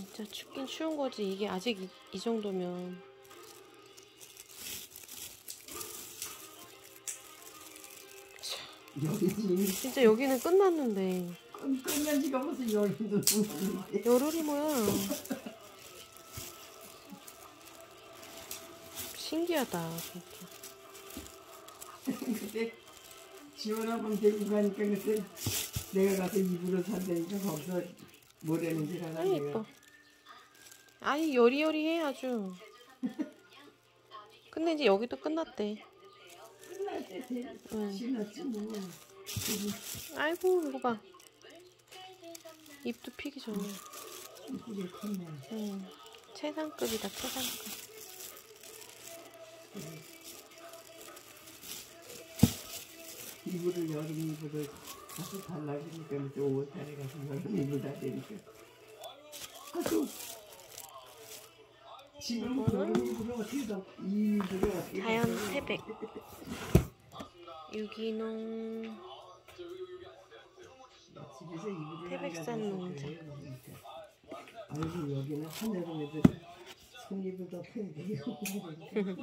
진짜 춥긴 추운 거지. 이게 아직 이, 이 정도면. 여기는 진짜 여기는 끝났는데. 끝- 끝난 지가 무슨 열흘도 넘었는데 열흘이 뭐야. 신기하다, 진짜. 그때 지원하면 데리고 가니까 그때 내가 가서 입으로 산다니까 거기서 뭐라는지 알아 아이, 내가. 아니, 여리여리해, 아주. 근데 이제 여기도 끝났대. 응. 뭐 아이고, 이거 봐. 입도 피기 전에. 컸네 응. 최상급이다, 최상급. 이불을 여름 이불을 가서 달라지니까 그때 5월달에 가서 여름 이불 달라니까 하도 자연? 태백. 유기농. 태백산 농장. 아이고 여기는 한여름에도 손님을 덮어야 돼요